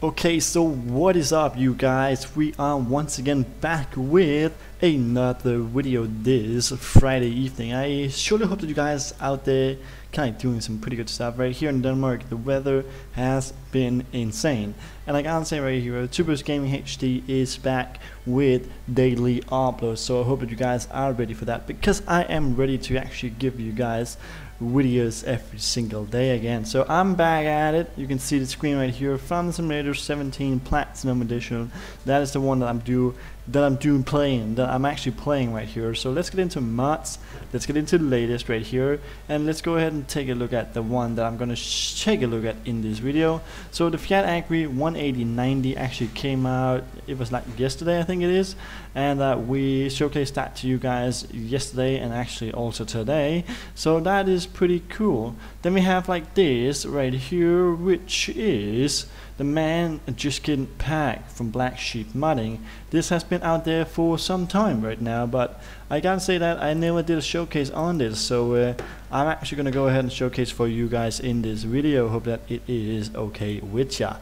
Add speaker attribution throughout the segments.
Speaker 1: Okay, so what is up you guys? We are once again back with another video this Friday evening. I surely hope that you guys out there kind of doing some pretty good stuff. Right here in Denmark, the weather has been insane. And I gotta say right here, TwoBros Gaming HD is back with daily uploads. So I hope that you guys are ready for that because I am ready to actually give you guys videos every single day again. So I'm back at it. You can see the screen right here from Simulator 17 Platinum Edition. That is the one that I'm do that I'm doing playing that I'm actually playing right here. So let's get into mods. Let's get into the latest right here, and let's go ahead and take a look at the one that I'm gonna take a look at in this video. So the Fiat Agri 18090 actually came out. It was like yesterday, I think it is, and uh, we showcased that to you guys yesterday and actually also today. So that is pretty cool. Then we have like this right here, which is the man just getting packed from Black Sheep Modding. This has been out there for some time right now, but I gotta say that I never did a showcase on this, so uh, I'm actually gonna go ahead and showcase for you guys in this video. Hope that it is okay with ya.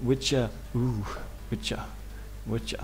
Speaker 1: With ya. Ooh. With ya. With ya.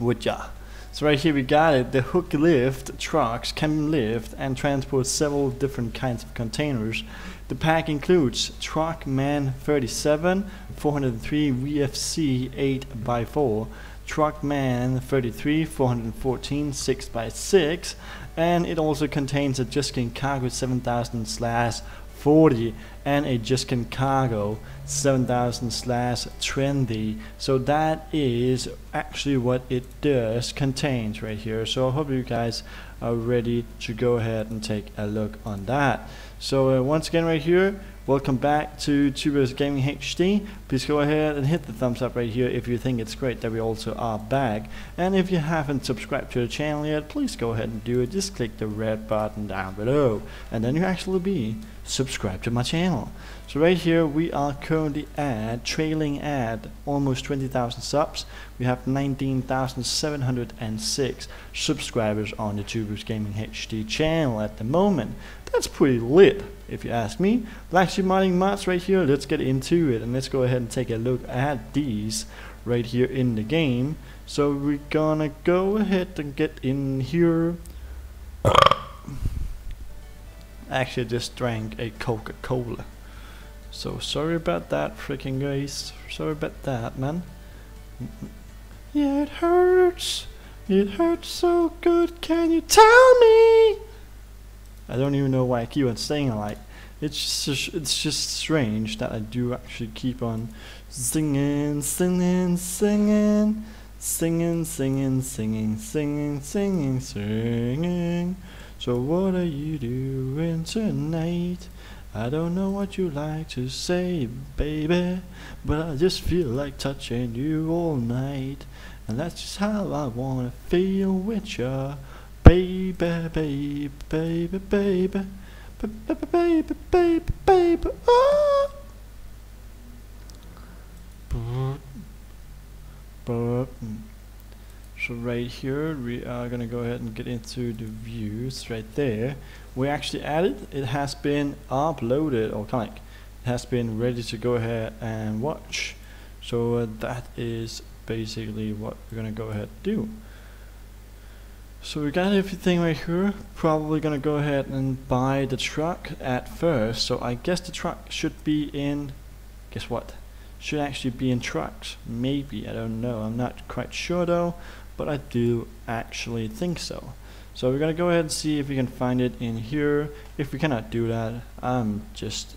Speaker 1: With ya. So right here we got it, the hook lift trucks can lift and transport several different kinds of containers. The pack includes truck man 37, 403 VFC 8x4, truck man 33, 414 6x6, and it also contains a Joskin Cargo 7000 slash 40 and a Joskin Cargo 7000 slash trendy. So that is actually what it does contains right here. So I hope you guys are ready to go ahead and take a look on that. So uh, once again right here welcome back to TwoBros Gaming HD please go ahead and hit the thumbs up right here if you think it's great that we also are back. And if you haven't subscribed to the channel yet please go ahead and do it. Just click the red button down below and then you actually be subscribed to my channel so right here we are currently at trailing at almost 20,000 subs. We have 19,706 subscribers on the TwoBros Gaming HD channel at the moment. That's pretty lit if you ask me. Black Modding mods right here, let's get into it and let's go ahead and take a look at these right here in the game. So we're gonna go ahead and get in here. Actually just drank a Coca-Cola. So sorry about that, freaking guys. Sorry about that, man. Yeah, it hurts. It hurts so good. Can you tell me? I don't even know why I keep on saying like. It's just it's just strange that I do actually keep on singing, singing, singing, singing, singing, singing, singing, singing, singing. So what are you doing tonight? I don't know what you like to say, baby, but I just feel like touching you all night. And that's just how I wanna feel with ya, baby, baby, baby, baby, baby, baby, baby, baby, oh. Right here. We are gonna go ahead and get into the views right there. We actually added it has been uploaded or kind of like it has been ready to go ahead and watch. So uh, that is basically what we're gonna go ahead and do. So we got everything right here. Probably gonna go ahead and buy the truck at first. So I guess the truck should be in guess what? Should actually be in trucks maybe. I don't know. I'm not quite sure though but I do actually think so so we're gonna go ahead and see if we can find it in here. If we cannot do that, I'm just,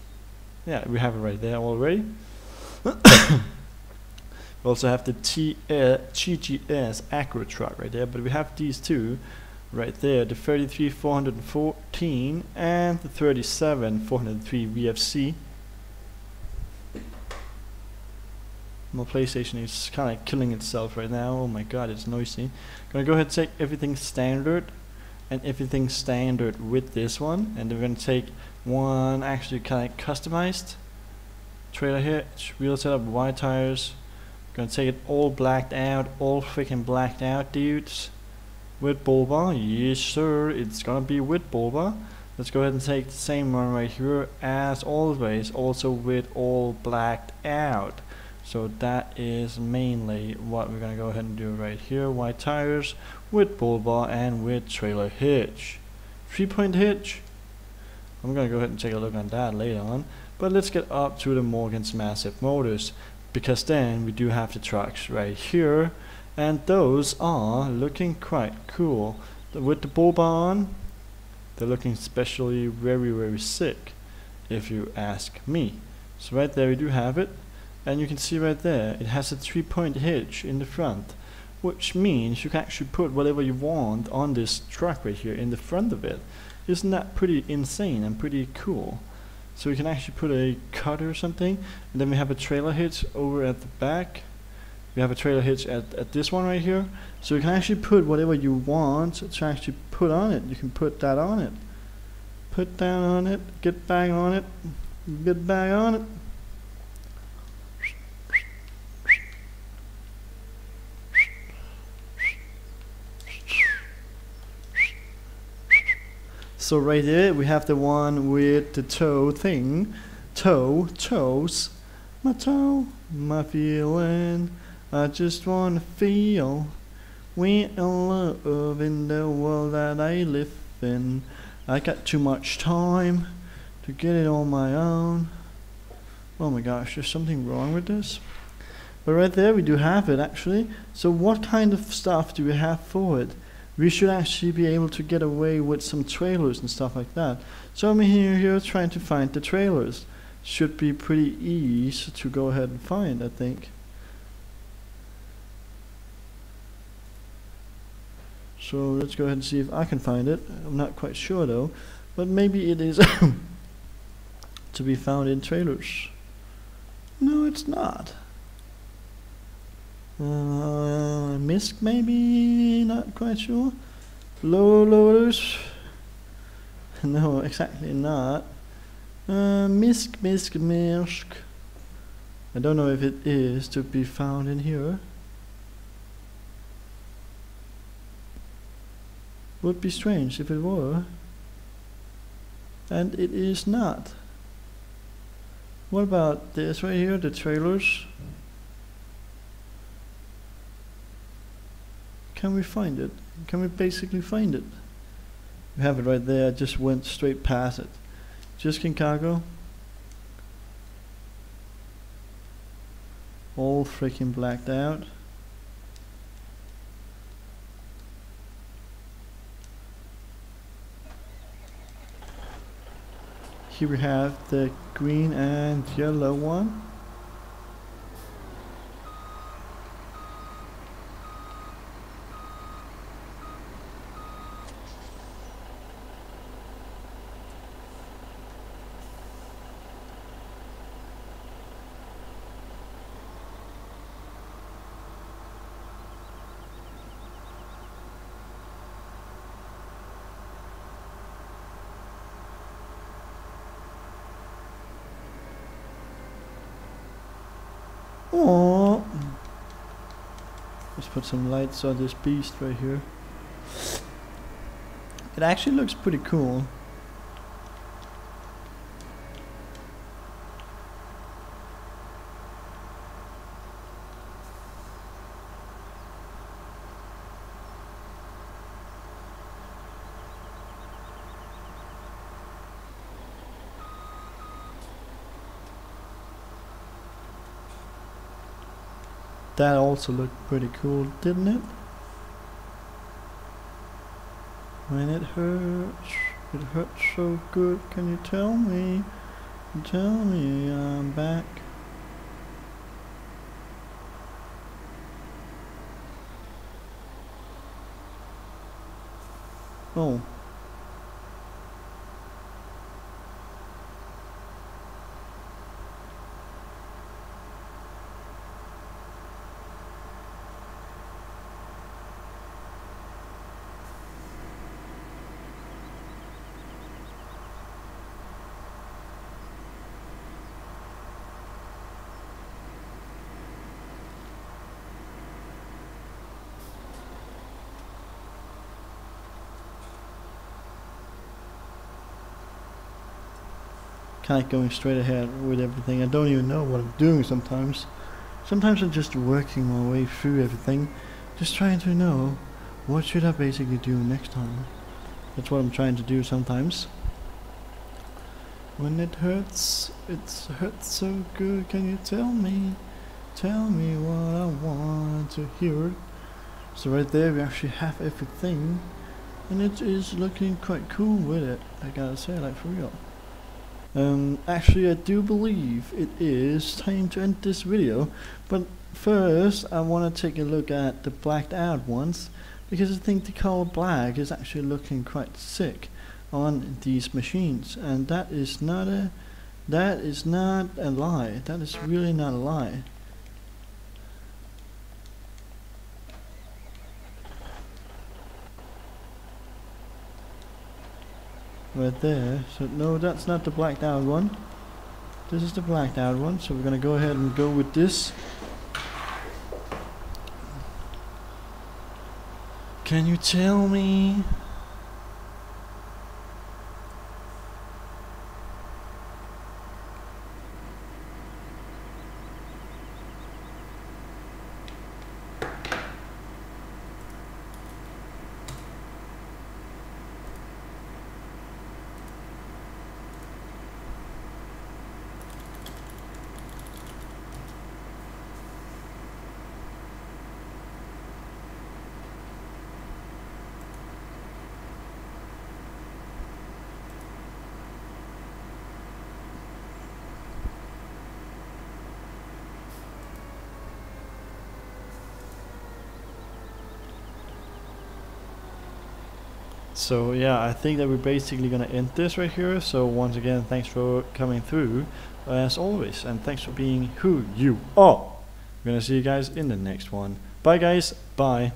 Speaker 1: yeah, we have it right there already. we also have the T uh, TGS Acura truck right there, but we have these two right there, the 33 414 and the 37 403 VFC. My PlayStation is kind of killing itself right now. Oh my god, it's noisy. Gonna go ahead and take everything standard and everything standard with this one. And we're to take one actually kind of customized trailer here. Wheel setup wide tires. Gonna take it all blacked out all freaking blacked out dudes. With bull bar yes sir. It's gonna be with bull bar let's go ahead and take the same one right here as always also with all blacked out So that is mainly what we're gonna go ahead and do right here. White tires with bull bar and with trailer hitch. Three point hitch. I'm gonna go ahead and take a look on that later on. But let's get up to the Morgan's Massive Motors because then we do have the trucks right here and those are looking quite cool. With the bull bar on, they're looking especially very very sick if you ask me. So right there we do have it and you can see right there it has a three point hitch in the front which means you can actually put whatever you want on this truck right here in the front of it. Isn't that pretty insane and pretty cool? So we can actually put a cutter or something and then we have a trailer hitch over at the back. We have a trailer hitch at, at this one right here. So you can actually put whatever you want to actually put on it. You can put that on it. Put down on it, get back on it, get back on it. So right there we have the one with the toe thing. Toe, toes, my toe, my feeling. I just wanna feel we in love in the world that I live in. I got too much time to get it on my own. Oh my gosh, there's something wrong with this. But right there we do have it actually. So what kind of stuff do we have for it? We should actually be able to get away with some trailers and stuff like that. So I'm here, here trying to find the trailers. Should be pretty easy to go ahead and find, I think. So let's go ahead and see if I can find it. I'm not quite sure though, but maybe it is to be found in trailers. No, it's not. Uh, Misk maybe, not quite sure. Low loaders, no, exactly not. Uh, Misk, Misk, Misk. I don't know if it is to be found in here. Would be strange if it were. And it is not. What about this right here, the trailers? Can we find it? Can we basically find it? We have it right there. I just went straight past it. Just cargo. All freaking blacked out. Here we have the green and yellow one. Oh, let's put some lights on this beast right here. It actually looks pretty cool. That also looked pretty cool, didn't it? When it hurts, it hurts so good, can you tell me? Tell me I'm back. Oh. Kind of going straight ahead with everything. I don't even know what I'm doing sometimes. sometimes I'm just working my way through everything, just trying to know what should I basically do next time. That's what I'm trying to do sometimes. When it hurts, it hurts so good. Can you tell me? Tell me what I want to hear. So right there we actually have everything and it is looking quite cool with it, I gotta say like for real. Um, actually I do believe it is time to end this video, but first I want to take a look at the blacked out ones because I think the color black is actually looking quite sick on these machines and that is not a that is not a lie. That is really not a lie right there. So no that's not the blacked out one. This is the blacked out one so we're gonna go ahead and go with this. Can you tell me So yeah, I think that we're basically gonna end this right here. So once again, thanks for coming through, as always, and thanks for being who you are. We're gonna see you guys in the next one. Bye guys, bye.